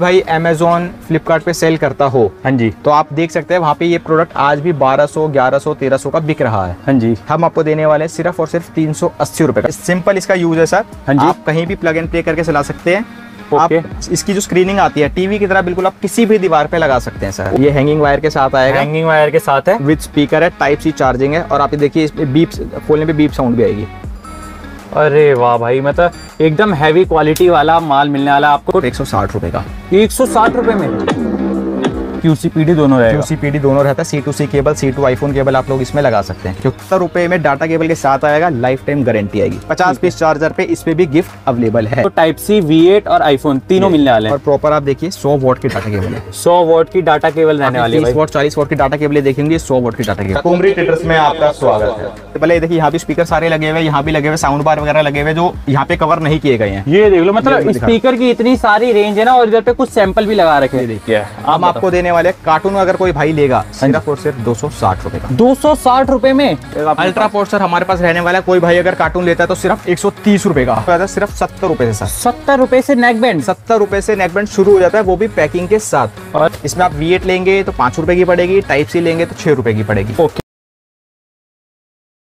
भाई अमेजोन फ्लिपकार्ट पे सेल करता हो। हाँ जी। तो आप देख सकते हैं वहाँ पे ये प्रोडक्ट आज भी 1200, 1100, 1300 का बिक रहा है। हाँ जी। हम आपको देने वाले हैं सिर्फ़ और सिर्फ़ तीन सौ अस्सी रुपए का। सिंपल इसका यूज़ है सर। हाँ जी। आप कहीं भी प्लग एंड प्ले करके चला सकते हैं। ओके। आप इसकी जो स्क्रीनिंग आती है टीवी की तरह बिल्कुल आप किसी भी दीवार पे लगा सकते हैं सर। ये हैंगिंग वायर के साथ आएगा। हैंगिंग वायर के साथ है। विद स्पीकर है टाइप सी चार्जिंग है। और आप देखिए इसमें बीप खोलने पे बीप साउंड भी आएगी। अरे वाह भाई मतलब एकदम हैवी क्वालिटी वाला माल मिलने वाला आपको एक सौ साठ रुपए का। एक सौ साठ रुपए में। क्यूसीपीडी दोनों रहेगा। सी दोनों रहता है। C to C cable C to iPhone cable आप लोग इसमें लगा सकते हैं। सत्तर रुपए में डाटा केबल के साथ आएगा लाइफ टाइम गारंटी आएगी। पचास पीस चार्जर पे इस पे भी गिफ्ट अवेलेबल है। तो टाइप सी वी एट और आईफोन तीनों मिलने वाले और प्रॉपर आप देखिए सौ वोट की डाटा केबल है। सौ वोट की डाटा केबल रहने वाली है वोट चालीस वोट की डाटा केबल देखेंगे सौ वोट की डाटा केबल कुमरी ट्रेडर्स में आपका स्वागत है। पहले देखिए यहाँ भी स्पीकर सारे लगे हुए यहाँ भी लगे हुए साउंड बार वगैरह लगे हुए जो यहाँ पे कवर नहीं किए गए हैं। ये देख लो मतलब स्पीकर की इतनी सारी रेंज है ना और इधर पे कुछ सैंपल भी लगा रखे हैं। देखिए। हम आपको देने वाले कार्टून अगर कोई भाई लेगा सिर्फ़ और सिर्फ़ दो सौ साठ रुपए का। दो सौ साठ रुपए में? अल्ट्रा पोस्टर हमारे पास रहने वाला कोई भाई अगर कार्टून लेता है तो सिर्फ़ एक सौ तीस रुपए का। तो सिर्फ़ सत्तर रुपए से सर। सत्तर रुपए से नेक बैंड सत्तर रुपए से नेकबैंड शुरू हो जाता है वो भी पैकिंग के साथ। और? इसमें आप वी लेंगे तो पाँच रुपए की पड़ेगी टाइप सी लेंगे तो छह रुपए की पड़ेगी। ओके।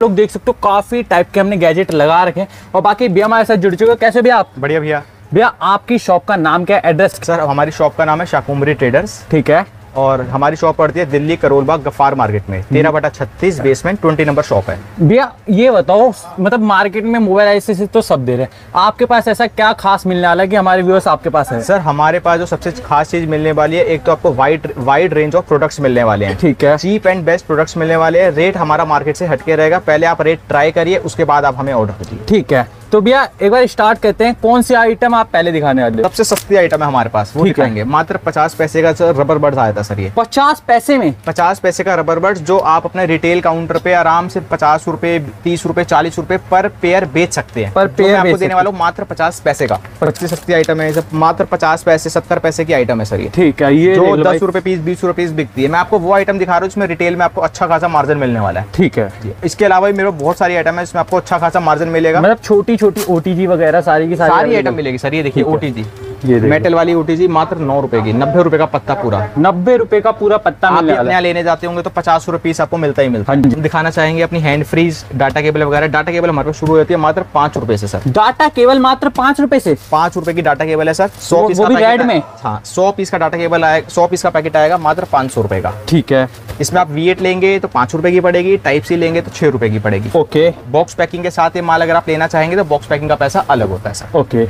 लोग देख सकते हो काफ़ी टाइप के हमने गैजेट लगा रखे हैं। और बाकी भैया हमारे साथ जुड़ चुके हो। कैसे भैया आप? बढ़िया भैया। भैया आपकी शॉप का नाम क्या है? एड्रेस सर हमारी शॉप का नाम है शाकुमरी ट्रेडर्स। ठीक है। और हमारी शॉप पड़ती है दिल्ली करोलबाग गफ्फार मार्केट में। तेरह बटा छत्तीस बेसमेंट ट्वेंटी नंबर शॉप है। भैया ये बताओ मतलब मार्केट में मोबाइल ऐसे तो सब दे रहे हैं। आपके पास ऐसा क्या खास मिलने वाला है कि हमारे व्यूअर्स आपके पास है? सर हमारे पास जो सबसे खास चीज़ मिलने वाली है एक तो आपको wide wide range of products मिलने वाले हैं। ठीक है। चीप एंड बेस्ट प्रोडक्ट्स मिलने वाले हैं। रेट हमारा मार्केट से हटके रहेगा। पहले आप रेट ट्राई करिए उसके बाद आप हमें ऑर्डर करिए। ठीक है। तो भैया एक बार स्टार्ट करते हैं कौन सी आइटम आप पहले दिखाने वाले सबसे सस्ती आइटम है हमारे पास वो दिखाएँगे। मात्र पचास पैसे का सर रबर बर्ड आया था सर ये। पचास पैसे में? पचास पैसे का रबर बर्ड जो आप अपने रिटेल काउंटर पे आराम से पचास रूपए तीस रुपए चालीस रूपए पर पेयर बेच सकते हैं। पर पेयर आपको देने वाला मात्र पचास पैसे का। सबसे सस्ती आइटम है मात्र पचास पैसे सत्तर पैसे की आइटम है सर ये। ठीक है ये जो। दस रुपए पीस बीस रुपए पीस बिकती है। मैं आपको वो आइटम दिखा रहा हूँ जिसमें रिटेल में आपको अच्छा खासा मार्जिन मिलने वाला है। ठीक है। इसके अलावा भी मेरे बहुत सारी आइटम है जिसमें आपको अच्छा खासा मार्जिन मिलेगा। मतलब छोटी छोटी ओटीजी वगैरह सारी की सारी सारी आइटम मिलेगी सर ये देखिए। ओटीजी ये मेटल वाली ओटीजी मात्र नौ रुपए की। नब्बे रुपए का पत्ता पूरा। नब्बे रुपए का पूरा पत्ता आप अपने लेने जाते होंगे तो पचास रुपए पीस आपको मिलता ही मिलता। हाँ है दिखाना चाहेंगे अपनी हैंड फ्रीज डाटा केबल वगैरह। डाटा केबल हमारे पास शुरू हो जाती है मात्र पाँच रुपए से सर। डाटा केबल मात्र पाँच रुपए से? पाँच रुपए की डाटा केबल है सर। सौ पीस रेड में? हाँ सौ पीस का डाटा केबल आएगा सौ पीस का पैकेट आएगा मात्र पाँच सौ रुपए का। ठीक है। इसमें आप वी लेंगे तो पाँच रुपए की पड़ेगी टाइप सी लेंगे तो छह रुपए की पड़ेगी। ओके बॉक्स पैकिंग के साथ ये माल अगर आप लेना चाहेंगे तो बॉक्स पैकिंग का पैसा अलग होता है सर। ओके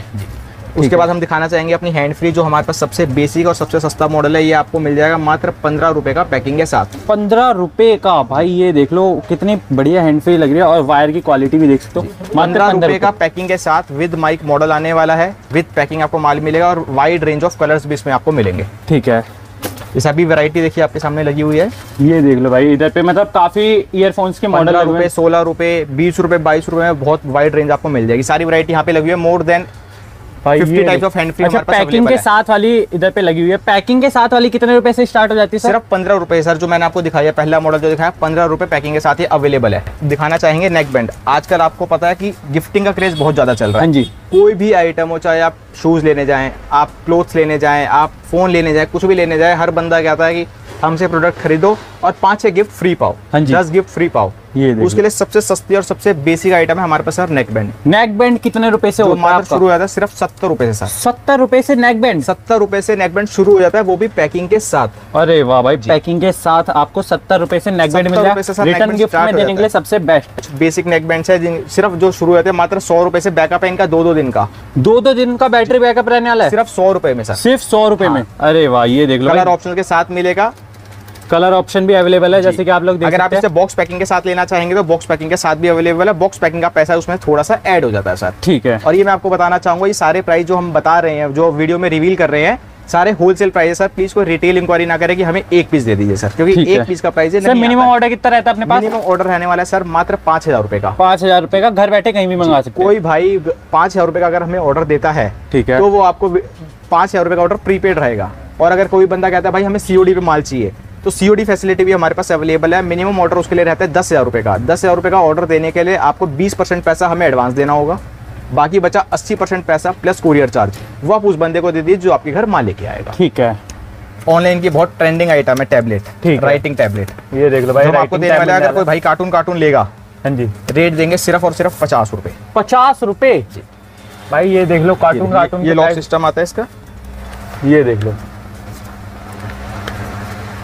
उसके बाद हम दिखाना चाहेंगे अपनी हैंड फ्री जो हमारे पास सबसे बेसिक और सबसे सस्ता मॉडल है ये आपको मिल जाएगा मात्र पंद्रह रुपए का पैकिंग के साथ। पंद्रह रुपए का भाई ये देख लो कितनी बढ़िया हैंड फ्री लग रही है और वायर की क्वालिटी भी देख सकते हो। मात्र पंद्रह रुपए का पैकिंग के साथ विद माइक मॉडल आने वाला है। विद पैकिंग आपको माल मिलेगा और वाइड रेंज ऑफ़ कलर्स भी इसमें आपको मिलेंगे। ठीक है। जैसे अभी वैरायटी देखिए आपके सामने लगी हुई है। ये देख लो भाई इधर पे मतलब काफ़ी ईयरफोन्स के मॉडल रुपए सोलह रुपए बीस रुपए बाईस रुपए में बहुत वाइड रेंज आपको मिल जाएगी। सारी वैरायटी यहाँ पे लगी हुई है मोर देन 50 ये types देखो। of hand free अच्छा हमारे पास पैकिंग के। साथ वाली इधर पे लगी हुई है। पैकिंग के साथ वाली कितने रुपए से स्टार्ट हो जाती है सिर्फ़ पंद्रह रुपए सर जो मैंने आपको दिखाया पहला मॉडल जो दिखाया पंद्रह रुपए पैकिंग के साथ ही अवेलेबल है। दिखाना चाहेंगे नेक बैंड आजकल आपको पता है कि गिफ्टिंग का क्रेज बहुत ज़्यादा चल रहा हाँ। है जी। कोई भी आइटम हो चाहे आप शूज़ लेने जाए आप क्लोथ्स लेने जाएँ आप फ़ोन लेने जाए कुछ भी लेने जाए हर बंदा कहता है कि हमसे प्रोडक्ट खरीदो और पाँच छह गिफ्ट फ्री पाओ। हाँ जी। दस गिफ्ट फ्री पाओ। ये उसके लिए सबसे सस्ती और सबसे बेसिक आइटम है हमारे पास sir neck band neck band कितने रुपए से होता है शुरू हो जाता है सिर्फ़ सत्तर रुपए से सर सत्तर रुपए से नेक बैंड सत्तर रुपए से नेक बैंड शुरू हो जाता है वो भी पैकिंग के साथ। अरे वाह भाई पैकिंग के साथ आपको सत्तर रुपए से नेक बैंड 70 मिल रिटर्न गिफ्ट में हो देने के लिए सबसे बेस्ट बेसिक नेक बैंड है सिर्फ़ जो शुरू होते हैं मात्र सौ रुपए से बैकअप है इनका दो दो दिन का। दो दो दिन का बैटरी बैकअप रहने वाला है? सिर्फ़ सौ रुपए में सर। सिर्फ़ सौ रुपए में? अरे वाह ये देख लो कलर ऑप्शन के साथ मिलेगा। कलर ऑप्शन भी अवेलेबल है जैसे कि आप लोग देख अगर आप इसे बॉक्स पैकिंग के साथ लेना चाहेंगे तो बॉक्स पैकिंग के साथ भी अवेलेबल है। बॉक्स पैकिंग का पैसा उसमें थोड़ा सा ऐड हो जाता है सर ठीक है। और ये मैं आपको बताना चाहूँगा ये सारे प्राइस जो हम बता रहे हैं जो वीडियो में रिवील कर रहे हैं सारे होलसेल प्राइस है सर प्लीज़ कोई रिटेल इंक्वायरी ना करे कि हमें एक पीस दे दीजिए सर क्योंकि एक पीस का प्राइस सर मिनिमम ऑर्डर कितना रहता है अपने पास? मिनिमम ऑर्डर रहने वाला है सर मात्र पाँच हज़ार रुपए का। पाँच हज़ार रुपए का घर बैठे कहीं भी मंगा सकते कोई भाई पाँच हज़ार रुपए का अगर हमें ऑर्डर देता है ठीक है। तो वो आपको पाँच हज़ार रुपए का ऑर्डर प्रीपेड रहेगा। और अगर कोई बंदा कहता है भाई हमें सीओडी पे माल चाहिए। तो सीओडी फैसिलिटी भी हमारे पास अवेलेबल है। मिनिमम ऑर्डर उसके लिए रहता है दस हज़ार रुपए का। दस हज़ार रुपए का ऑर्डर देने के लिए आपको बीस परसेंट पैसा हमें एडवांस देना होगा। बाकी बचा 80 परसेंट पैसा प्लस कोरियर चार्ज वो आप उस बंदे को दे दीजिए जो आपके घर माल लेके आएगा। ठीक है। ऑनलाइन की बहुत ट्रेंडिंग आइटम है टैबलेट ठीक राइटिंग टैबलेट ये देख लो भाई आपको देने वाले अगर कोई भाई कार्टून कार्टून लेगा हाँ जी। रेट देंगे सिर्फ़ और सिर्फ़ पचास रुपए। पचास रुपए? भाई ये देख लो कार्टून कार्टून ये लॉक सिस्टम आता है इसका। ये देख लो।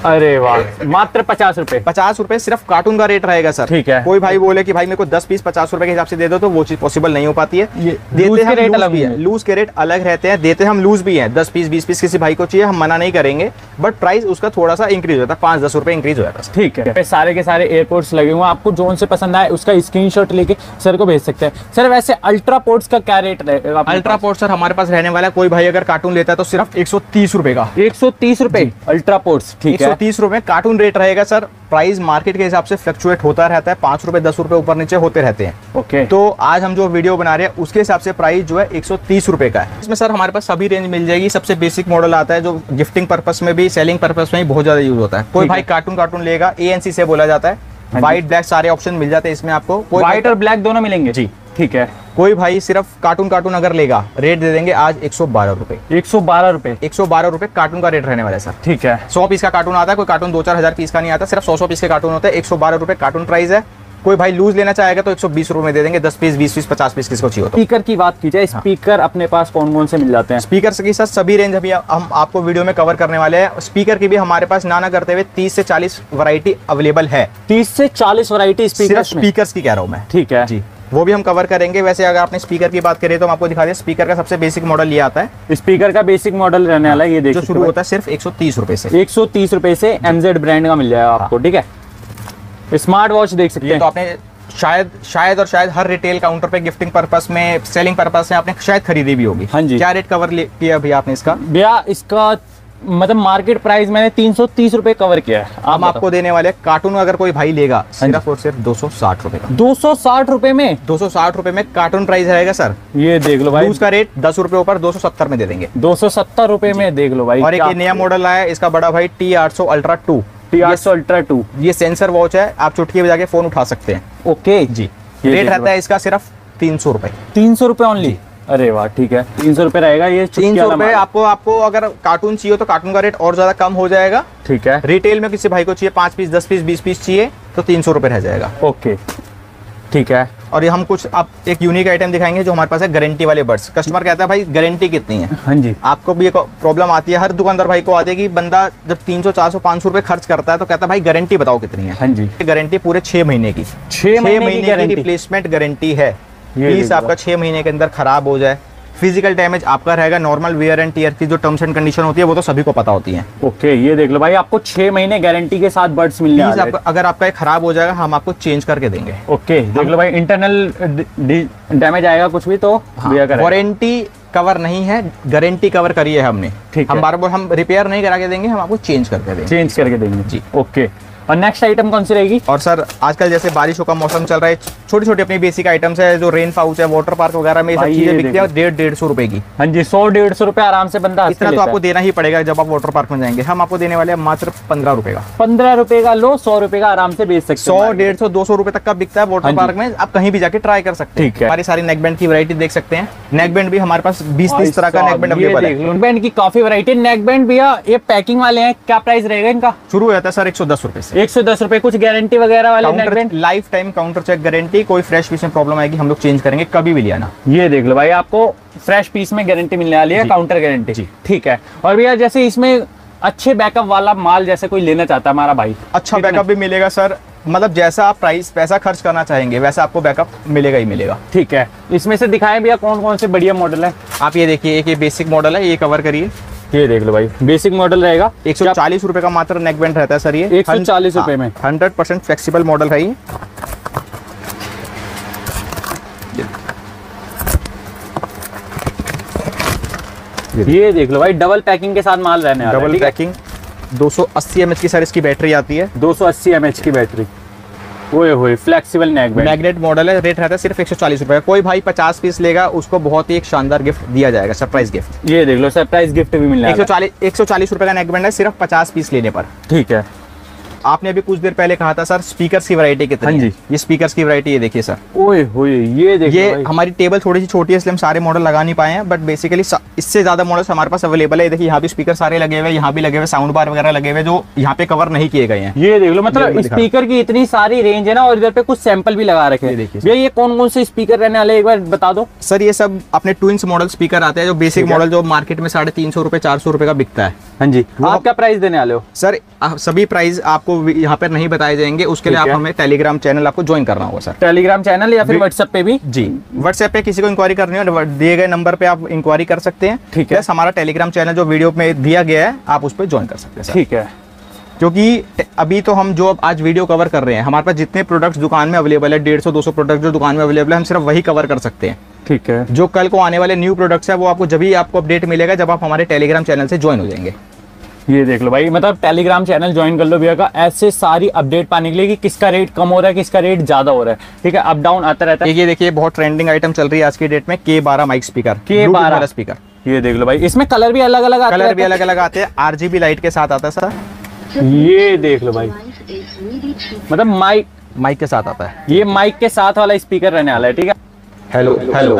अरे वाह मात्र पचास रुपए पचास रुपए सिर्फ़ कार्टून का रेट रहेगा सर। ठीक है। कोई भाई बोले कि भाई मेरे को दस पीस पचास रुपए के हिसाब से दे दो तो वो चीज़ पॉसिबल नहीं हो पाती है। ये लूज देते के हम रेट लूज अलग भी है लूज के रेट अलग रहते हैं देते हम लूज भी हैं। दस पीस बीस पीस किसी भाई को चाहिए हम मना नहीं करेंगे बट प्राइस उसका थोड़ा सा इंक्रीज होता है पाँच दस रुपए इंक्रीज हो जाता है। ठीक है। सारे के सारे एयरपोर्ट्स लगे हुए आपको जोन से पसंद आए उसका स्क्रीनशॉट लेके सर को भेज सकते हैं। सर वैसे अल्ट्रा पोर्ट्स का क्या रेट रहेगा अल्ट्रा पोर्ट सर हमारे पास रहने वाला कोई भाई अगर कार्टून लेता है तो सिर्फ़ एक सौ तीस रुपए का। एक सौ तीस रुपए अल्ट्रा पोर्ट्स ठीक एक सौ तीस रुपए कार्टून रेट रहेगा सर प्राइस मार्केट के हिसाब से फ्लक्चुएट होता रहता है. पाँच रुपए दस रुपए ऊपर नीचे होते रहते हैं। ओके तो आज हम जो वीडियो बना रहे हैं उसके हिसाब से प्राइस जो है एक सौ तीस रुपए का है। इसमें सर हमारे पास सभी रेंज मिल जाएगी। सबसे बेसिक मॉडल आता है जो गिफ्टिंग पर्पस में भी सेलिंग पर्पस में भी बहुत ज़्यादा यूज़ होता है। कोई भाई कार्टून कार्टून लेगा ए से बोला जाता है। हाँ व्हाइट ब्लैक सारे ऑप्शन मिल जाते हैं इसमें आपको। व्हाइट और ब्लैक दोनों मिलेंगे? जी। ठीक है। कोई भाई सिर्फ़ कार्टून कार्टून अगर लेगा रेट दे देंगे आज एक सौ बारह रुपए। एक सौ बारह रुपए? एक सौ बारह रुपए कार्टून का रेट रहने वाला है सर ठीक है। सौ पीस का कार्टून आता है कोई कार्टून दो चार हज़ार पीस का नहीं आता सिर्फ़ सौ सौ पीस के कार्टून होते हैं एक सौ बारह रुपए कार्टून प्राइस है। कोई भाई लूज लेना चाहेगा तो एक सौ बीस रुपए में दे देंगे दस पीस बीस पीस पचास पीस किसको चाहिए स्पीकर की बात की जाए स्पीकर अपने पास कौन कौन से मिल जाते हैं? स्पीकर की सर सभी रेंज अभी हम आपको वीडियो में कवर करने वाले हैं। स्पीकर की भी हमारे पास ना ना करते हुए 30 से चालीस वरायटी अवेलेबल है। तीस से चालीस वरायटी सिर्फ़ स्पीकर की कह रहा हूँ मैं। ठीक है। जी। वो भी हम कवर करेंगे। वैसे अगर आपने स्पीकर की बात करें तो हम आपको दिखा दें स्पीकर का सबसे बेसिक मॉडल ये आता है। स्पीकर का बेसिक मॉडल रहने वाला है ये जो देखिए शुरू होता है सिर्फ़ एक सौ से। एक सौ से एमजेड ब्रांड का मिल जाएगा आपको ठीक है? स्मार्ट वॉच देख सकते ये तो आपने शायद शायद और शायद हर रिटेल काउंटर पे गिफ्टिंग पर्पस में सेलिंग पर्पस में आपने शायद खरीदी भी होगी। हाँ जी। क्या रेट कवर किया अभी आपने इसका? भैया इसका मतलब मार्केट प्राइस मैंने तीन सौ तीस रुपए कवर किया है। हम आपको देने वाले कार्टून अगर कोई भाई लेगा सिर्फ़ और सिर्फ़ दो सौ साठ रुपए का। दो सौ साठ रुपए में? दो सौ साठ रुपए में कार्टून प्राइस रहेगा सर ये देख लो भाई। लूज का रेट दस रुपए ऊपर दो सौ सत्तर में दे देंगे। दो सौ सत्तर रुपए में देख लो भाई और एक नया मॉडल आया इसका बड़ा भाई टी आठ सौ अल्ट्रा टू टी आठ सौ अल्ट्रा टू ये सेंसर वॉच है आप चुटकी बजा के फ़ोन उठा सकते हैं। ओके। जी। रेट रहता है इसका सिर्फ़ तीन सौ रुपए। तीन सौ रुपए ओनली अरे वाह ठीक है। तीन सौ रुपए रहेगा ये तीन सौ रुपए आपको आपको अगर कार्टून चाहिए तो कार्टून का रेट और ज़्यादा कम हो जाएगा। ठीक है। रिटेल में किसी भाई को चाहिए पाँच पीस दस पीस बीस पीस चाहिए तो तीन सौ रुपये रह जाएगा। ओके। ठीक है। और ये हम कुछ आप एक यूनिक आइटम दिखाएँगे जो हमारे पास है गारंटी वाले बर्ड्स कस्टमर कहता है भाई गारंटी कितनी है? हाँ जी। आपको भी एक प्रॉब्लम आती है हर दुकानदार भाई को आती है कि बंदा जब तीन सौ चार सौ पाँच सौ रुपये खर्च करता है तो कहता है भाई गारंटी बताओ कितनी है? हाँ जी। गारंटी पूरे छह महीने की। छह महीने की रिप्लेसमेंट गारंटी है। पीस आपका छह महीने के अंदर खराब हो जाए। फ़िज़िकल डैमेज आपका रहेगा नॉर्मल वेयर एंड टीयर की जो टर्म्स एंड कंडीशन होती है वो तो सभी को पता होती है। ओके ये देख लो भाई आपको छह महीने गारंटी के साथ बर्ड्स मिलने हैं। आपका अगर आपका ये खराब हो जाएगा हम आपको चेंज करके देंगे। ओके देख लो भाई इंटरनल डैमेज आएगा कुछ भी तो वारंटी कवर नहीं है गारंटी कवर करी है हमने। ठीक हम बार बार हम रिपेयर नहीं करा के देंगे हम आपको चेंज करके देंगे। चेंज करके देंगे। जी। ओके और नेक्स्ट आइटम कौन सी रहेगी? और सर आजकल जैसे बारिशों का मौसम चल रहा है छोटी छोटी अपनी बेसिक आइटम्स है जो रेन पाउच है वाटर पार्क वगैरह में सब चीज़ें बिकती है डेढ़ डेढ़ सौ रुपए की। हाँ जी सौ डेढ़ सौ रुपए आराम से बंदा इतना तो आपको देना ही पड़ेगा जब आप वाटर पार्क में जाएँगे। हम आपको देने वाले हैं मात्र पंद्रह रुपए का। पंद्रह रुपए का लो सौ रुपए का आराम से बेच सकते सौ डेढ़ सौ दो सौ रुपए तक का बिकता है हाँ वाटर पार्क में आप कहीं भी जाके ट्राई कर सकते हैं। हमारी सारी नेक बैंड की वैरायटी देख सकते हैं। नेक बैंड भी हमारे पास बीस तीस तरह का नेक बैंड ये अवेलेबल है। लो बैंड की काफ़ी वैरायटी नेक बैंड भैया ये पैकिंग वाले हैं क्या प्राइस रहेगा इनका? शुरू हो जाता है सर एक सौ दस रुपए से। एक सौ दस रुपए कुछ गारंटी वगैरह वाले life time counter check guarantee कोई फ्रेश पीस में प्रॉब्लम आएगी हम लोग चेंज करेंगे कभी भी लिया ना ये देख लो भाई आपको फ्रेश पीस में गारंटी मिलने वाली है काउंटर गारंटी ठीक है। और भैया जैसे इसमें अच्छे बैकअप वाला माल जैसे कोई लेना चाहता है हमारा भाई अच्छा बैकअप भी मिलेगा सर मतलब जैसा आप प्राइस पैसा खर्च करना चाहेंगे वैसा आपको बैकअप मिलेगा ही मिलेगा। ठीक है। इसमें से दिखाएँ भैया कौन कौन से बढ़िया मॉडल है? आप ये देखिए एक ये बेसिक मॉडल है ये कवर करिए। ये देख लो भाई। बेसिक मॉडल रहेगा। एक सौ चालीस रुपए का मात्र नेक बैंड रहता है सर ये। 140 रुपए में। हंड्रेड परसेंट फ्लेक्सीबल मॉडल है ये। ये देख लो भाई डबल पैकिंग के साथ माल रहने है डबल ठीक है? पैकिंग 280 mAh की सर इसकी बैटरी आती है। दो सौ 280 mAh की बैटरी ओए होए फ्लेक्सिबल नेक मैग्नेट मॉडल है रेट रहता है सिर्फ़ एक सौ चालीस रुपए कोई भाई पचास पीस लेगा उसको बहुत ही एक शानदार गिफ्ट दिया जाएगा सरप्राइज़ गिफ्ट ये देख लो सरप्राइज़ गिफ्ट भी मिलने एक सौ है चालीस एक सौ चालीस रुपए का नेक बैंड है सिर्फ़ पचास पीस लेने पर। ठीक है। आपने अभी कुछ देर पहले कहा था सर स्पीकर की वरायटी कितनी हाँ जी। ये स्पीकर की वरायटी ये देखिए सर। ओए होए ये देखो ये। हमारी टेबल थोड़ी सी छोटी है इसलिए हम सारे मॉडल लगा नहीं पाए हैं बट बेसिकली इससे ज़्यादा मॉडल्स हमारे पास अवेलेबल है। देखिए यहाँ भी स्पीकर सारे लगे हुए यहाँ भी लगे हुए साउंड बार वगैरह लगे हुए जो यहाँ पे कवर नहीं किए गए हैं। ये देख लो मतलब स्पीकर की इतनी सारी रेंज है ना और इधर पे कुछ सैंपल भी लगा रखे हैं। देखिए भैया ये कौन कौन से स्पीकर रहने वाले एक बार बता दो। सर ये सब अपने ट्विंस मॉडल स्पीकर आते हैं जो बेसिक मॉडल जो मार्केट में साढ़े तीन सौ रुपए चार सौ रुपए का बिकता है। हाँ जी। आप क्या प्राइस देने वाले हो? सर आप सभी प्राइस आपको यहाँ पर नहीं बताए जाएँगे। उसके लिए आप हमें टेलीग्राम चैनल आपको ज्वाइन करना होगा सर। टेलीग्राम चैनल या फिर व्हाट्सएप पे भी? जी। व्हाट्सएप पे किसी को इंक्वायरी करनी हो दिए गए नंबर पे आप इंक्वायरी कर सकते हैं। ठीक है। हमारा टेलीग्राम चैनल जो वीडियो में दिया गया है आप उस पर ज्वाइन कर सकते हैं ठीक है। क्योंकि अभी तो हम जो आज वीडियो कवर कर रहे हैं हमारे पास जितने प्रोडक्ट्स दुकान में अवेलेबल है डेढ़ सौ दो सौ प्रोडक्ट जो दुकान में अवेलेबल है हम सिर्फ़ वही कवर कर सकते हैं। ठीक है। जो कल को आने वाले न्यू प्रोडक्ट्स है वो आपको जब भी आपको अपडेट मिलेगा जब आप हमारे टेलीग्राम चैनल से ज्वाइन हो जाएँगे। ये देख लो भाई मतलब टेलीग्राम चैनल ज्वाइन कर लो भैया का ऐसे सारी अपडेट पाने के लिए कि किसका रेट कम हो रहा है किसका रेट ज़्यादा हो रहा है। ठीक है अप डाउन आता रहता है। ये देखिए बहुत ट्रेंडिंग आइटम चल रही है आज की डेट में के बारह माइक स्पीकर K12 स्पीकर ये देख लो भाई इसमें कलर भी अलग अलग कलर भी अलग अलग आते हैं। आरजीबी लाइट के साथ आता है सर। ये देख लो भाई। मतलब माइक माइक के साथ आता है। ये माइक के साथ वाला स्पीकर रहने वाला है ठीक है? हेलो हेलो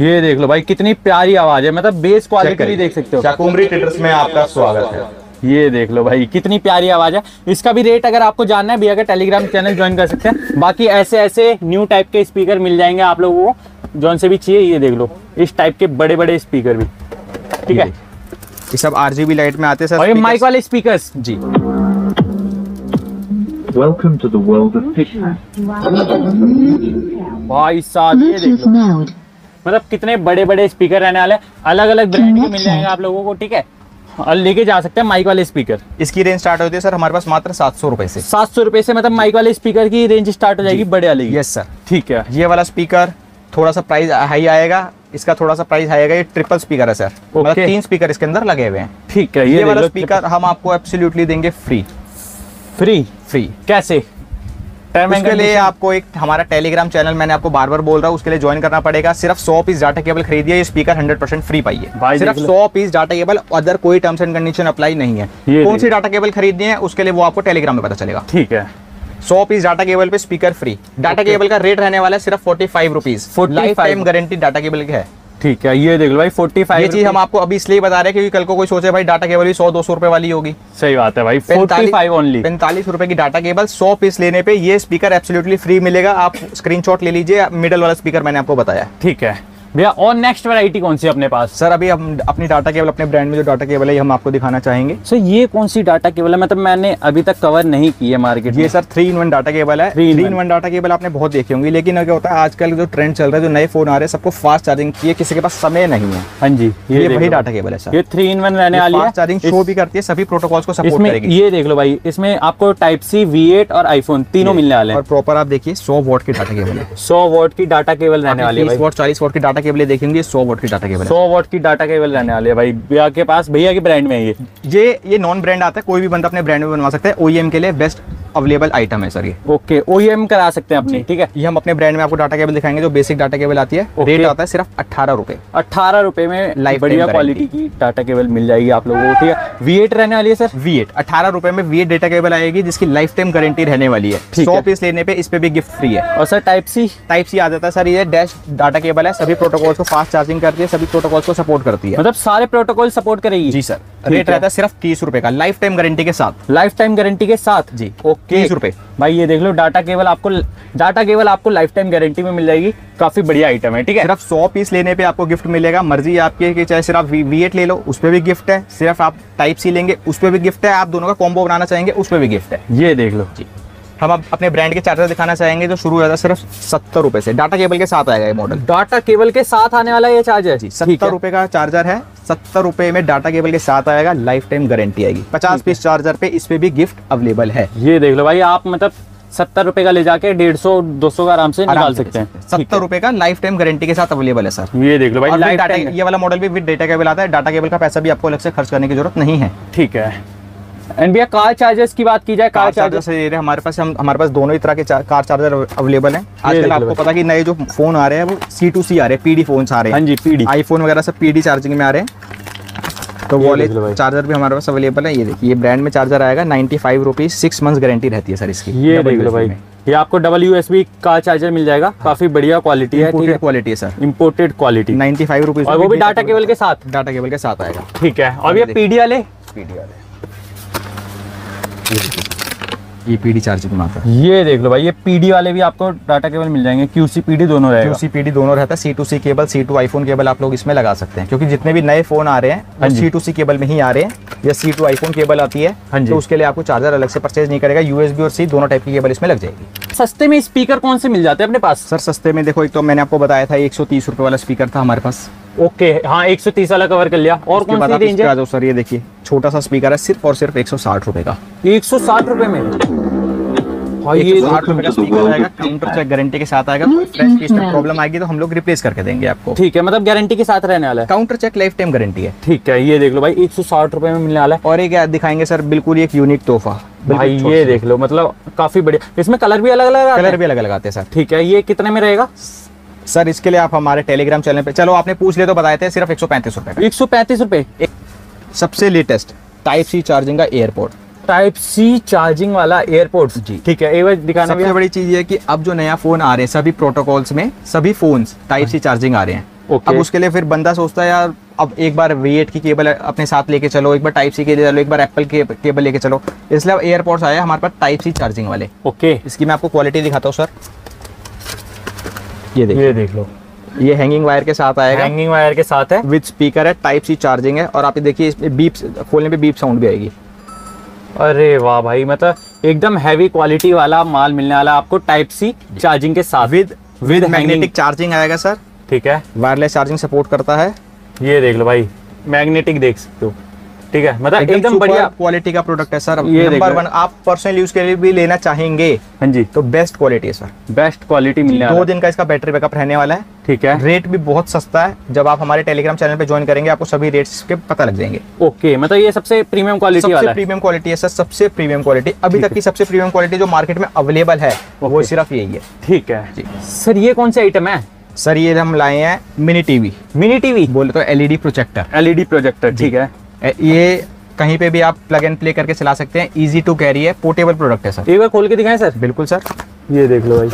ये देख लो भाई कितनी प्यारी आवाज़ है। मतलब बेस क्वालिटी भी देख सकते हो। चाकुमरी ट्रेडर्स में आपका स्वागत है। ये देख लो भाई कितनी प्यारी आवाज़ है। इसका भी रेट अगर आपको जानना है भैया का टेलीग्राम चैनल ज्वाइन कर सकते हैं। बाकी ऐसे ऐसे न्यू टाइप के स्पीकर मिल जाएँगे आप लोगों को जौन से भी चाहिए ये देख लो। इस टाइप के बड़े बड़े स्पीकर भी। ठीक है? ये सब आरजीबी लाइट में आते हैं सर और ये माइक वाले स्पीकर्स जी। Welcome to the world of Pixar. भाई साहब ये देख। लो मतलब कितने बड़े बड़े स्पीकर रहने वाले अलग अलग ब्रांड के मिल जाएँगे आप लोगों को ठीक है? और लेके जा सकते हैं माइक वाले स्पीकर इसकी रेंज स्टार्ट होती है सर हमारे पास मात्र सात सौ रुपए से। सात सौ रुपए से मतलब माइक वाले स्पीकर की रेंज स्टार्ट हो जाएगी बड़े वाले यस सर ठीक है। ये वाला स्पीकर थोड़ा सा प्राइस हाई आएगा। इसका थोड़ा सा प्राइस आएगा ये ट्रिपल स्पीकर है सर मतलब तीन स्पीकर इसके अंदर लगे हुए हैं। ठीक है ये, ये वाला स्पीकर हम आपको एब्सोल्युटली देंगे फ्री फ्री फ्री कैसे? उसके लिए आपको एक हमारा टेलीग्राम चैनल मैंने आपको बार बार बोल रहा हूँ उसके लिए ज्वाइन करना पड़ेगा। सिर्फ़ 100 पीस डाटा केबल खरीदिए ये स्पीकर 100% फ्री पाइए। सिर्फ़। 100 पीस डाटा केबल अदर कोई टर्म्स एंड कंडीशन अप्लाई नहीं है। कौन सी डाटा केबल खरीदनी है उसके लिए वो आपको टेलीग्राम में पता चलेगा। ठीक है। 100 पीस डाटा केबल पे स्पीकर फ्री। डाटा केबल का रेट रहने वाला है सिर्फ़ forty five rupees 45 life time guarantee data cable की है। ठीक है ये देख लो भाई फोर्टी ये फाइव चीज़ हम आपको अभी इसलिए बता रहे हैं क्योंकि कल को कोई सोचे भाई डाटा केबल भी सौ दो सौ रुपए वाली होगी। सही बात है भाई फोर्टी फाइव ओनली पैंतालीस रुपए की डाटा केबल सौ पीस लेने पे ये स्पीकर एब्सोल्युटली फ्री मिलेगा। आप स्क्रीनशॉट ले लीजिए मिडल वाला स्पीकर मैंने आपको बताया। ठीक है। भैया और नेक्स्ट वैरायटी कौन सी अपने पास? सर अभी हम अपनी डाटा केबल अपने ब्रांड में जो डाटा केबल है ये हम आपको दिखाना चाहेंगे। सर ये कौन सी डाटा केबल है? मतलब मैंने अभी तक कवर नहीं की है मार्केट ये sir three in one data cable है। Three in one data cable आपने बहुत देखी होंगी लेकिन क्या होता है आजकल जो ट्रेंड चल रहा है जो नए फ़ोन आ रहे हैं सबको फास्ट चार्जिंग चाहिए किसी के पास समय नहीं है। हाँ जी ये वही डाटा केबल है सर। ये थ्री इन वन रहने वाली है। फास्ट चार्जिंग शो भी करती है सभी प्रोटोकॉल्स को सपोर्ट करेगी। ये देख लो भाई इसमें आपको टाइप सी वी एट और आईफोन तीनों मिलने वाले हैं। और प्रॉपर आप देखिए सौ वोट की डाटा केबल है। सौ वोट की डाटा केबल रहने वाली है वोट चालीस वोट की डाटा केबल देखेंगे सौ वोट की डाटा केबल। सौ वोट की डाटा केबल रहने वाली है भाई। भैया के पास भैया के ब्रांड में है ये। ये ये नॉन ब्रांड आता है कोई भी बंदा अपने ब्रांड में बनवा सकता है ओईएम के लिए बेस्ट अवेलेबल आइटम है सर ये। ओके ओईएम करा सकते हैं अपनी ठीक है? ये हम अपने ब्रांड में आपको डाटा केबल दिखाएँगे जो बेसिक डाटा केबल आती है। Okay. रेट आता है सिर्फ़ अट्ठारह रुपए। अट्ठारह रुपए में Lifetime बढ़िया क्वालिटी की डाटा केबल मिल जाएगी आप लोगों को ठीक है? वी रहने वाली है सर वी एट अठारह रुपए में वी डेटा केबल आएगी जिसकी लाइफ टाइम गारंटी रहने वाली है। सौ पीस लेने पे इस पे भी गिफ्ट फ्री है। और sir type C type C आ जाता है सर ये डैश डाटा केबल है। सभी प्रोटोकॉल्स को फास्ट चार्जिंग करती है सभी प्रोटोकॉल्स को सपोर्ट करती है। मतलब सारे प्रोटोकॉल सपोर्ट करेगी? जी सर रेट रहता है। सिर्फ़ तीस रुपए का लाइफ टाइम गारंटी के साथ। लाइफ टाइम गारंटी के साथ? जी। ओके तीस रुपए। भाई ये देख लो डाटा केबल आपको डाटा केबल आपको लाइफ टाइम गारंटी में मिल जाएगी। काफ़ी बढ़िया आइटम है ठीक है? सिर्फ़ सौ पीस लेने पे आपको गिफ्ट मिलेगा। मर्ज़ी आपकी है कि चाहे सिर्फ़ वी एट ले लो उस पर भी गिफ्ट है। सिर्फ़ आप टाइप सी लेंगे उस पर भी गिफ्ट है। आप दोनों का कॉम्बो बनाना चाहेंगे उस पर भी गिफ्ट है। ये देख लो। जी। हम अब अपने ब्रांड के चार्जर दिखाना चाहेंगे जो शुरू हो जाता है सिर्फ़ सत्तर रुपए से। डाटा केबल के साथ आएगा ये मॉडल डाटा केबल के साथ आने वाला ये चार्जर जी सत्तर रुपए का चार्जर है। सत्तर रुपए में डाटा केबल के साथ आएगा लाइफ टाइम गारंटी आएगी पचास पीस चार्जर पे इस पे भी गिफ्ट अवेलेबल है। ये देख लो भाई आप मतलब सत्तर रुपए का ले जाके डेढ़ सौ दो सौ का आराम से निकाल सकते हैं। सत्तर रुपए का लाइफ टाइम गारंटी के साथ अवेलेबल है सर ये देख लो भाई लाइफ टाइम ये वाला मॉडल भी विद डेटा केबल आता है। डाटा केबल का पैसा भी आपको अलग से खर्च करने की ज़रूरत नहीं है। ठीक है। एंड भैया कार चार्जर्स की बात की जाए कार कार चार्जर से ये हमारे पास हम हमारे पास दोनों ही तरह के कार चार्जर अवेलेबल हैं। आजकल आपको। पता कि नए जो फ़ोन आ रहे हैं वो सी टू सी आ रहे हैं पीडी फ़ोन आ रहे हाँ। हैं जी पीडी आईफोन वगैरह सब पीडी चार्जिंग में आ रहे हैं। तो ये वॉलेट देख लो भाई। चार्जर भी हमारे पास अवेलेबल है। ये देखिए ये ब्रांड में चार्जर आएगा ninety five rupees six month guarantee रहती है सर इसकी। ये देख लो भाई। ये आपको डबल यूएसबी का चार्जर मिल जाएगा। काफ़ी बढ़िया क्वालिटी है ठीक इंपोर्टेड है। क्वालिटी है sir imported quality ninety five rupees और वो भी डाटा केबल के साथ? डाटा केबल के साथ आएगा। ठीक है। और ये पीडी वाले? पीडी वाले। ये पीडी चार्जिंग में आता है? ये देख लो भाई ये पीडी वाले भी आपको डाटा केबल मिल जाएँगे। क्यूसी पीडी दोनों रहेगा। क्यूसी पीडी दोनों रहता है। C to C cable C to iPhone cable आप लोग इसमें लगा सकते हैं। क्योंकि जितने भी नए फ़ोन आ रहे हैं। सी टू सी केबल में ही आ रहे हैं या सी टू आईफोन केबल आती है हाँ। तो उसके लिए आपको चार्जर अलग से परचेज नहीं करेगा। यूएसबी और सी दोनों टाइप की केबल इसमें लग जाएगी। सस्ते में स्पीकर कौन से मिल जाते हैं अपने पास? सर सस्ते में देखो एक तो मैंने आपको बताया था एक सौ तीस रुपए वाला स्पीकर था हमारे पास। ओके हाँ 130 वाला कवर कर लिया। और कौन सी रेंज है सर ये देखिए छोटा सा स्पीकर है सिर्फ़ और सिर्फ़ एक सौ साठ रुपए का। एक सौ साठ रुपए में? हाँ ये रुपए का स्पीकर आएगा काउंटर चेक गारंटी के साथ आएगा कोई फ्रेश पीस में प्रॉब्लम आएगी तो हम लोग रिप्लेस करके देंगे आपको। ठीक है मतलब गारंटी के साथ रहने वाला है। Counter check life time guarantee है। ठीक है ये देख लो भाई एक सौ साठ रुपए में मिलने वाला है। और एक दिखाएँगे सर बिल्कुल एक यूनिक तोहफा। भाई ये देख लो मतलब काफ़ी बढ़िया। इसमें कलर भी अलग अलग कलर भी अलग अलग आते हैं सर। ठीक है ये कितने में रहेगा? सर इसके लिए आप हमारे टेलीग्राम चैनल पे चलो आपने पूछ लिया तो बताए थे सिर्फ़ एक सौ पैंतीस रुपए एक सौ पैंतीस रुपए? सबसे लेटेस्ट टाइप सी चार्जिंग का एयरपोर्ट टाइप सी चार्जिंग वाला एयरपोर्ट जी। ठीक है एक बार दिखाना सबसे बड़ी चीज़ है कि अब जो नया फ़ोन आ रहे हैं सभी प्रोटोकॉल्स में सभी फोन्स टाइप सी चार्जिंग आ रहे हैं। ओके। अब उसके लिए फिर बंदा सोचता है यार अब एक बार वी की केबल अपने साथ लेके चलो एक बार टाइप सी के लिए चलो एक बार एप्पल के केबल लेके चलो। इसलिए अब एयरपोर्ट्स आए हमारे पास टाइप सी चार्जिंग वाले। ओके। इसकी मैं आपको क्वालिटी दिखाता हूँ सर ये देखिए ये देख लो। ये हैंगिंग वायर के साथ आएगा। हैंगिंग वायर के साथ है। विद स्पीकर है टाइप सी चार्जिंग है और आप देखिए इसमें बीप खोलने पे बीप साउंड भी आएगी। अरे वाह भाई मतलब एकदम हैवी क्वालिटी वाला माल मिलने वाला आपको टाइप सी चार्जिंग के साथ। विद विद मैग्नेटिक चार्जिंग आएगा सर ठीक है। वायरलेस चार्जिंग सपोर्ट करता है। ये देख लो भाई मैग्नेटिक देख सकते हो। ठीक है मतलब एकदम बढ़िया। क्वालिटी का प्रोडक्ट है सर ये नंबर वन आप पर्सनल यूज़ के लिए भी लेना चाहेंगे हाँ जी। तो बेस्ट क्वालिटी है सर बेस्ट क्वालिटी मिलने दो दिन का इसका बैटरी बैकअप रहने वाला है। ठीक है। रेट भी बहुत सस्ता है। जब आप हमारे टेलीग्राम चैनल पे ज्वाइन करेंगे आपको सभी रेट्स के पता लग जाएँगे। ओके मतलब ये सबसे प्रीमियम क्वालिटी सबसे वाला प्रीमियम क्वालिटी है सर सबसे प्रीमियम क्वालिटी अभी तक की सबसे प्रीमियम क्वालिटी जो मार्केट में अवेलेबल है वो सिर्फ़ यही है। ठीक है। सर ये कौन सा आइटम है? सर ये हम लाए हैं मिनी टीवी मिनी टीवी बोले तो एलईडी प्रोजेक्टर एलईडी प्रोजेक्टर ठीक है। ये कहीं पे भी आप प्लग एंड प्ले करके चला सकते हैं। इजी टू कैरी है। पोर्टेबल प्रोडक्ट है सर एक बार खोल के दिखाएँ सर बिल्कुल सर ये देख लो भाई।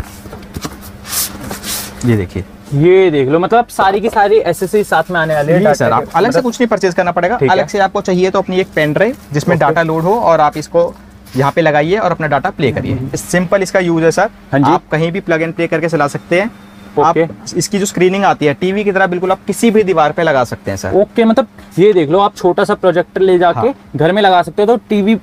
ये देखिए। ये देख लो मतलब सारी की सारी एसेसरी साथ में आने वाली है सर आप अलग से मतलब- कुछ नहीं परचेज करना पड़ेगा। अलग से आपको चाहिए तो अपनी एक पेन ड्राइव जिसमें डाटा लोड हो और आप इसको यहाँ पे लगाइए और अपना डाटा प्ले करिए। सिंपल इसका यूज़ है सर हाँ आप कहीं भी प्लग एंड प्ले करके चला सकते हैं। आप Okay. इसकी जो स्क्रीनिंग आती है टीवी की तरह बिल्कुल आप किसी भी दीवार पे लगा सकते हैं सर ओके मतलब ये देख लो आप छोटा सा प्रोजेक्टर ले जाके हाँ। घर में लगा सकते हो तो टीवी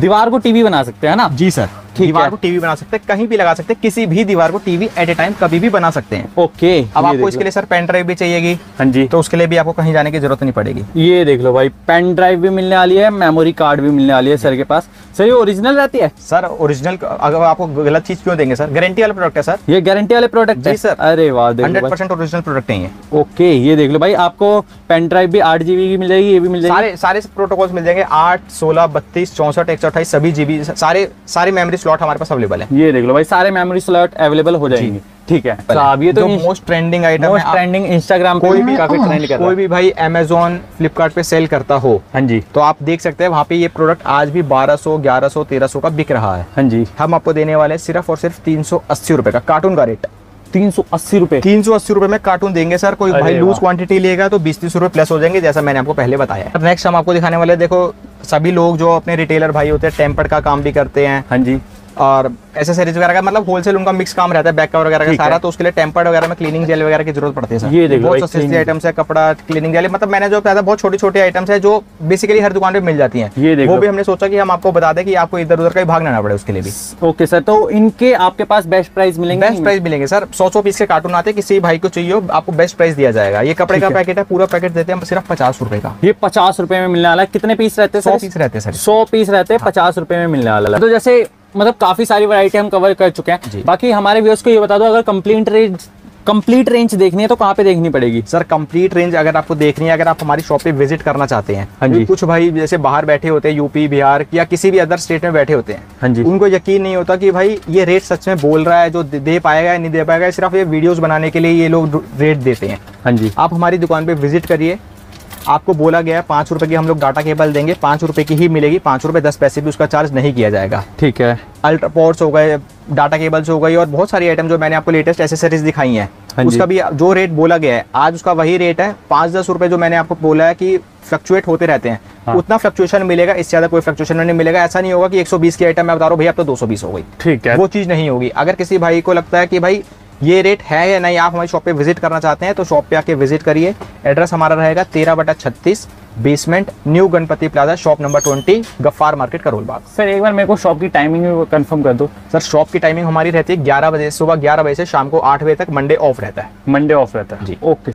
दीवार को टीवी बना सकते हैं ना जी सर दीवार को टीवी बना सकते हैं कहीं भी लगा सकते हैं किसी भी दीवार को टीवी एट ए टाइम कभी भी बना सकते हैं। ओके अब आपको इसके लिए सर पेन ड्राइव भी चाहिएगी हाँ जी। तो उसके लिए भी आपको कहीं जाने की ज़रूरत नहीं पड़ेगी। ये देख लो भाई पेन ड्राइव भी मिलने वाली है मेमोरी कार्ड भी मिलने वाली है सर के पास। सर ये ओरिजिनल रहती है? सर ओरिजिनल अगर आपको गलत चीज़ क्यों देंगे सर? गारंटी वाला प्रोडक्ट है सर। ये गारंटी वाले प्रोडक्ट जी सर। अरे वाह हंड्रेड परसेंट ओरिजिनल प्रोडक्ट है ओके ये देख लो भाई आपको पेन ड्राइव भी आठ जीबी की मिल जाएगी ये भी मिल जाएगी। सारे सारे प्रोटोकॉल्स मिल जाएँगे आठ सोलह बत्तीस चौसठ एक सौ अट्ठाईस सभी जीबी सारे सारे मेमोरी स्लॉट हमारे पास अवेलेबल है। ये देख लो भाई सारे मेमोरी स्लॉट अवेलेबल हो जाएँगे। ठीक है? तो अब ये तो most trending item most trending Instagram पे कोई भी काफ़ी ट्रेंड कर रहा कोई भी भाई अमेजोन फ्लिपकार्ट पे सेल करता हो हाँ जी। तो आप देख सकते हैं वहाँ पे ये प्रोडक्ट आज भी 1200 1100 1300 का बिक रहा है। हाँ जी। हम आपको देने वाले हैं सिर्फ़ और सिर्फ़ तीन सौ अस्सी रुपए का कार्टून का रेट तीन सौ अस्सी रुपए? तीन सौ अस्सी रुपए में कार्टून देंगे सर कोई भाई लूज। क्वांटिटी लेगा तो बीस तीस रुपए प्लस हो जाएँगे जैसा मैंने आपको पहले बताया नेक्स्ट हम आपको दिखाने वाले देखो सभी लोग जो अपने रिटेलर भाई होते हैं टेम्पर्ड का काम भी करते हैं। हाँ जी। और एसेसरीज वगैरह का मतलब होलसेल उनका मिक्स काम रहता है बैक कवर वगैरह का सारा तो उसके लिए टेम्पर्ड वगैरह में क्लीनिंग जेल वगैरह की ज़रूरत पड़ती है सर। ये देख बहुत सस्ती आइटम्स है कपड़ा क्लीनिंग जेल मतलब मैंने जो बताया बहुत छोटी छोटी आइटम्स है जो बेसिकली हर दुकान पे मिल जाती है। ये देख वो भी हमने सोचा कि हम आपको बता दें कि आपको इधर उधर कहीं भागना ना पड़े उसके लिए भी। ओके सर तो इनके आपके पास बेस्ट प्राइस मिलेंगे बेस्ट प्राइस मिलेंगे सर सौ सौ पीस के कार्टून आते किसी भाई को चाहिए आपको बेस्ट प्राइस दिया जाएगा। ये कपड़े का पैकेट है। पूरा पैकेट देते हैं हम सिर्फ़ पचास रुपए का। ये पचास रुपए में मिलने वाला है। कितने पीस रहते हैं सौ पीस रहते हैं सर सौ पीस रहते हैं पचास रुपए में मिलने वाला है। तो जैसे मतलब काफ़ी सारी वैरायटी हम कवर कर चुके हैं। बाकी हमारे व्यूअर्स को ये बता दो अगर कंप्लीट रेंज कंप्लीट रेंज देखनी है तो कहाँ पे देखनी पड़ेगी? सर कंप्लीट रेंज अगर आपको देखनी है अगर आप हमारी शॉप पे विज़िट करना चाहते हैं हाँ जी। कुछ भाई जैसे बाहर बैठे होते हैं यूपी बिहार या किसी भी अदर स्टेट में बैठे होते हैं हाँ जी। उनको यकीन नहीं होता कि भाई ये रेट सच में बोल रहा है जो दे पाएगा या नहीं दे पाएगा सिर्फ़ ये वीडियोस बनाने के लिए ये लोग रेट देते हैं। हाँ जी। आप हमारी दुकान पे विज़िट करिए आपको बोला गया है पाँच रुपए की हम लोग डाटा केबल देंगे पाँच रुपए की ही मिलेगी पाँच रुपए दस पैसे भी उसका चार्ज नहीं किया जाएगा। ठीक है। अल्ट्रा पोर्ट्स हो गए डाटा केबल्स हो गई और बहुत सारी आइटम जो मैंने आपको लेटेस्ट एसेसरीज दिखाई हैं। हाँ उसका भी जो रेट बोला गया है आज उसका वही रेट है पाँच दस रुपए जो मैंने आपको बोला है कि फ्लक्चुएट होते रहते हैं। हाँ। उतना फ्लक्चुएशन मिलेगा इससे ज़्यादा कोई फ्लक्चुएशन नहीं मिलेगा। ऐसा नहीं होगा कि 120 की आइटम मैं बता रहा हूँ भैया अब तो 220 हो गई। ठीक है। वो चीज़ नहीं होगी। अगर किसी भाई को लगता है कि भाई ये रेट है या नहीं आप हमारी शॉप पे विज़िट करना चाहते हैं तो शॉप पे आके विज़िट करिए। एड्रेस हमारा रहेगा तेरह बटा छत्तीस basement new Ganpati plaza shop number twenty Gaffar market Karol Bagh sir एक बार मेरे को शॉप की टाइमिंग भी कंफर्म कर दो। सर शॉप की टाइमिंग हमारी रहती है ग्यारह बजे सुबह ग्यारह बजे से शाम को आठ बजे तक मंडे ऑफ़ रहता है। मंडे ऑफ़ रहता है। जी। ओके